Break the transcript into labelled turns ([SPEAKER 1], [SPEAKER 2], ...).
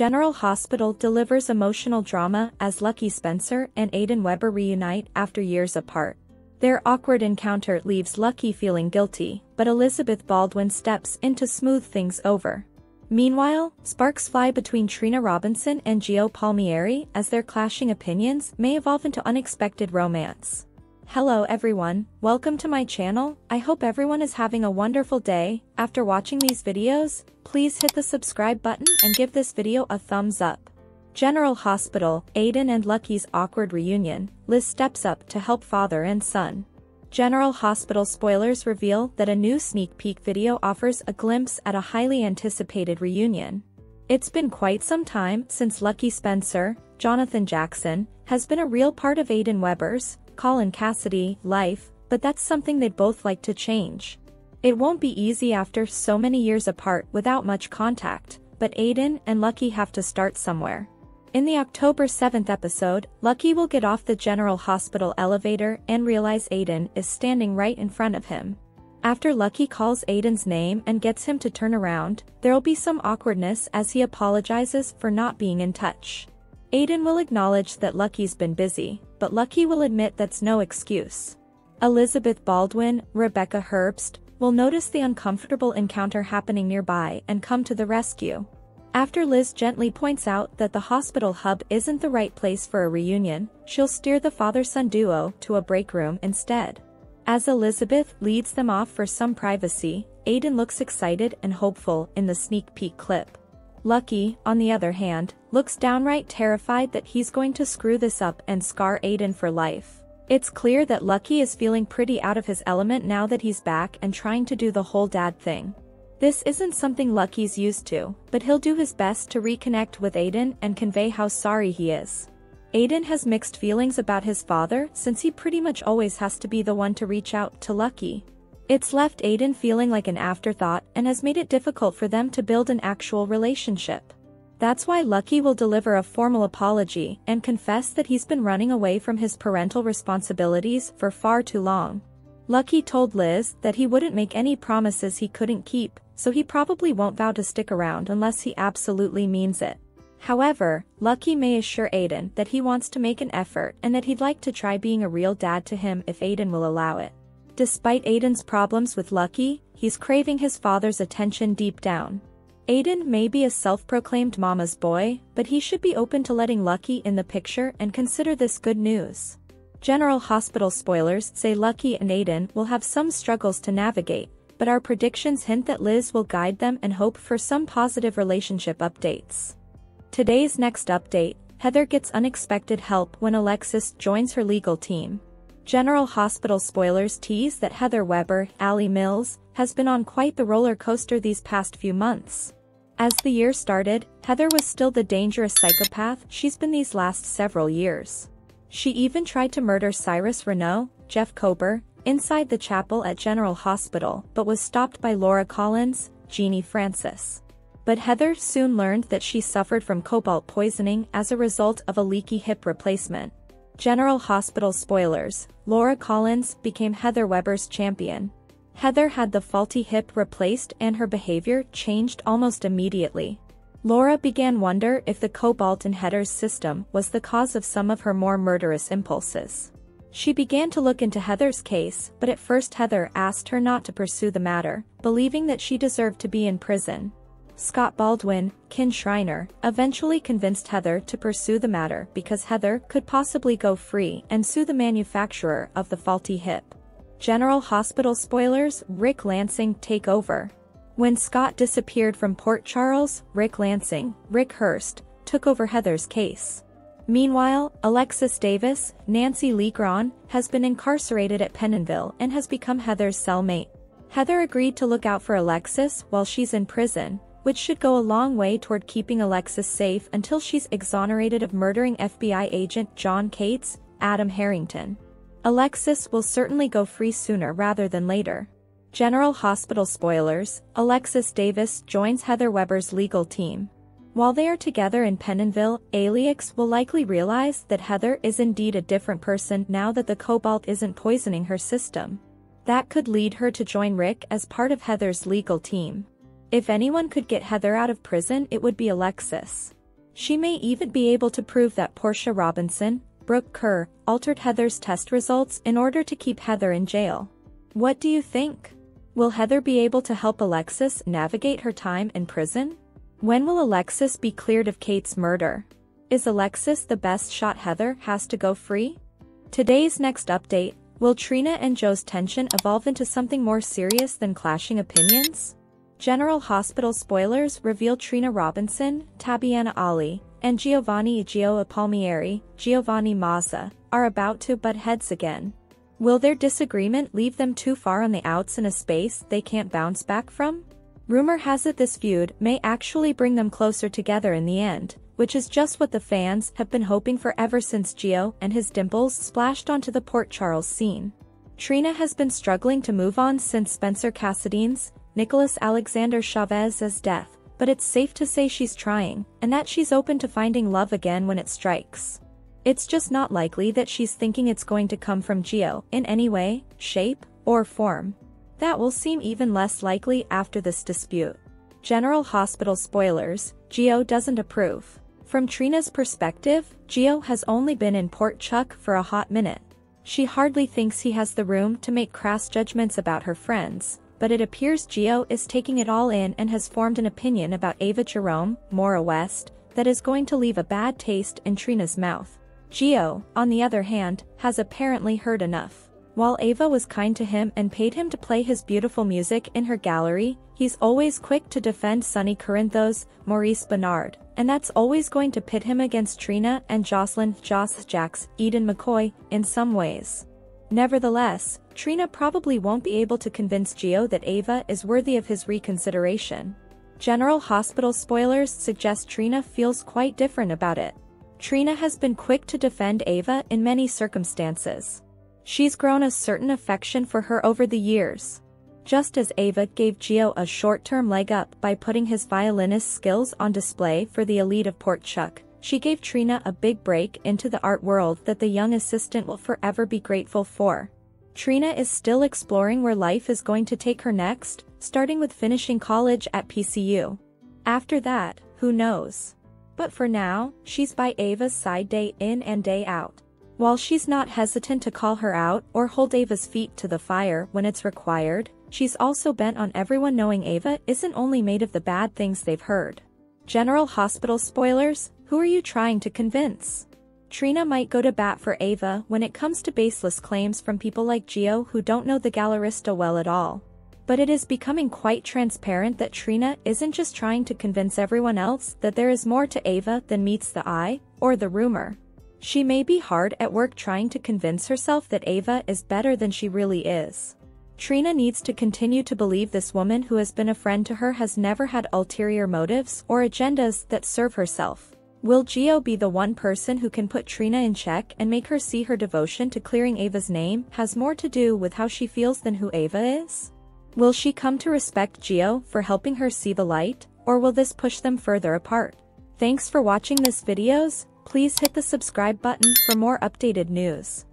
[SPEAKER 1] General Hospital delivers emotional drama as Lucky Spencer and Aidan Webber reunite after years apart. Their awkward encounter leaves Lucky feeling guilty, but Elizabeth Baldwin steps in to smooth things over. Meanwhile, sparks fly between Trina Robinson and Gio Palmieri as their clashing opinions may evolve into unexpected romance. Hello everyone, welcome to my channel, I hope everyone is having a wonderful day, after watching these videos, please hit the subscribe button and give this video a thumbs up. General Hospital, Aiden and Lucky's awkward reunion, Liz steps up to help father and son. General Hospital spoilers reveal that a new sneak peek video offers a glimpse at a highly anticipated reunion. It's been quite some time since Lucky Spencer, Jonathan Jackson, has been a real part of Aiden Webber's, Colin Cassidy, life, but that's something they'd both like to change. It won't be easy after so many years apart without much contact, but Aidan and Lucky have to start somewhere. In the October 7th episode, Lucky will get off the General Hospital elevator and realize Aidan is standing right in front of him. After Lucky calls Aidan's name and gets him to turn around, there'll be some awkwardness as he apologizes for not being in touch. Aidan will acknowledge that Lucky's been busy, but Lucky will admit that's no excuse. Elizabeth Baldwin, Rebecca Herbst, will notice the uncomfortable encounter happening nearby and come to the rescue. After Liz gently points out that the hospital hub isn't the right place for a reunion, she'll steer the father-son duo to a break room instead. As Elizabeth leads them off for some privacy, Aiden looks excited and hopeful in the sneak peek clip. Lucky, on the other hand, looks downright terrified that he's going to screw this up and scar Aidan for life. It's clear that Lucky is feeling pretty out of his element now that he's back and trying to do the whole dad thing. This isn't something Lucky's used to, but he'll do his best to reconnect with Aidan and convey how sorry he is. Aidan has mixed feelings about his father since he pretty much always has to be the one to reach out to Lucky. It's left Aiden feeling like an afterthought and has made it difficult for them to build an actual relationship. That's why Lucky will deliver a formal apology and confess that he's been running away from his parental responsibilities for far too long. Lucky told Liz that he wouldn't make any promises he couldn't keep, so he probably won't vow to stick around unless he absolutely means it. However, Lucky may assure Aiden that he wants to make an effort and that he'd like to try being a real dad to him if Aiden will allow it. Despite Aidan's problems with Lucky, he's craving his father's attention deep down. Aidan may be a self-proclaimed mama's boy, but he should be open to letting Lucky in the picture and consider this good news. General Hospital spoilers say Lucky and Aidan will have some struggles to navigate, but our predictions hint that Liz will guide them and hope for some positive relationship updates. Today's next update, Heather gets unexpected help when Alexis joins her legal team. General Hospital spoilers tease that Heather Webber, Alley Mills, has been on quite the roller coaster these past few months. As the year started, Heather was still the dangerous psychopath she's been these last several years. She even tried to murder Cyrus Renault, Jeff Kober, inside the chapel at General Hospital but was stopped by Laura Collins, Genie Francis. But Heather soon learned that she suffered from cobalt poisoning as a result of a leaky hip replacement. General Hospital spoilers, Laura Collins became Heather Webber's champion. Heather had the faulty hip replaced and her behavior changed almost immediately. Laura began wonder if the cobalt in Heather's system was the cause of some of her more murderous impulses. She began to look into Heather's case, but at first Heather asked her not to pursue the matter, believing that she deserved to be in prison. Scott Baldwin, Kin Shriner, eventually convinced Heather to pursue the matter because Heather could possibly go free and sue the manufacturer of the faulty hip. General Hospital spoilers, Ric Lansing take over. When Scott disappeared from Port Charles, Ric Lansing, Rick Hearst, took over Heather's case. Meanwhile, Alexis Davis, Nancy Lee Grahn, has been incarcerated at Pentonville and has become Heather's cellmate. Heather agreed to look out for Alexis while she's in prison, which should go a long way toward keeping Alexis safe until she's exonerated of murdering FBI agent John Cates, Adam Harrington. Alexis will certainly go free sooner rather than later. General Hospital spoilers, Alexis Davis joins Heather Webber's legal team. While they are together in Pentonville, Alix will likely realize that Heather is indeed a different person now that the cobalt isn't poisoning her system. That could lead her to join Rick as part of Heather's legal team. If anyone could get Heather out of prison it would be Alexis. She may even be able to prove that Portia Robinson, Brooke Kerr, altered Heather's test results in order to keep Heather in jail. What do you think? Will Heather be able to help Alexis navigate her time in prison? When will Alexis be cleared of Kate's murder? Is Alexis the best shot Heather has to go free? Today's next update, will Trina and Gio's tension evolve into something more serious than clashing opinions? General Hospital spoilers reveal Trina Robinson, Tabyana Ali, and Giovanni Gio Palmieri, Giovanni Mazza, are about to butt heads again. Will their disagreement leave them too far on the outs in a space they can't bounce back from? Rumor has it this feud may actually bring them closer together in the end, which is just what the fans have been hoping for ever since Gio and his dimples splashed onto the Port Charles scene. Trina has been struggling to move on since Spencer Cassadine's, Nicholas Alexander Chavez's death, but it's safe to say she's trying, and that she's open to finding love again when it strikes. It's just not likely that she's thinking it's going to come from Gio in any way, shape, or form. That will seem even less likely after this dispute. General Hospital spoilers, Gio doesn't approve. From Trina's perspective, Gio has only been in Port Chuck for a hot minute. She hardly thinks he has the room to make crass judgments about her friends, but it appears Gio is taking it all in and has formed an opinion about Ava Jerome, Maura West, that is going to leave a bad taste in Trina's mouth. Gio, on the other hand, has apparently heard enough. While Ava was kind to him and paid him to play his beautiful music in her gallery, he's always quick to defend Sonny Corinthos, Maurice Benard, and that's always going to pit him against Trina and Josslyn, Joss Jacks, Eden McCoy, in some ways. Nevertheless, Trina probably won't be able to convince Gio that Ava is worthy of his reconsideration. General Hospital spoilers suggest Trina feels quite different about it. Trina has been quick to defend Ava in many circumstances. She's grown a certain affection for her over the years. Just as Ava gave Gio a short-term leg up by putting his violinist skills on display for the elite of Port Chuck, she gave Trina a big break into the art world that the young assistant will forever be grateful for. Trina is still exploring where life is going to take her next, starting with finishing college at PCU. After that, who knows? But for now, she's by Ava's side day in and day out. While she's not hesitant to call her out or hold Ava's feet to the fire when it's required, she's also bent on everyone knowing Ava isn't only made of the bad things they've heard. General Hospital spoilers, who are you trying to convince? Trina might go to bat for Ava when it comes to baseless claims from people like Gio who don't know the Gallerista well at all. But it is becoming quite transparent that Trina isn't just trying to convince everyone else that there is more to Ava than meets the eye, or the rumor. She may be hard at work trying to convince herself that Ava is better than she really is. Trina needs to continue to believe this woman who has been a friend to her has never had ulterior motives or agendas that serve herself. Will Gio be the one person who can put Trina in check and make her see her devotion to clearing Ava's name has more to do with how she feels than who Ava is? Will she come to respect Gio for helping her see the light, or will this push them further apart? Thanks for watching this videos, please hit the subscribe button for more updated news.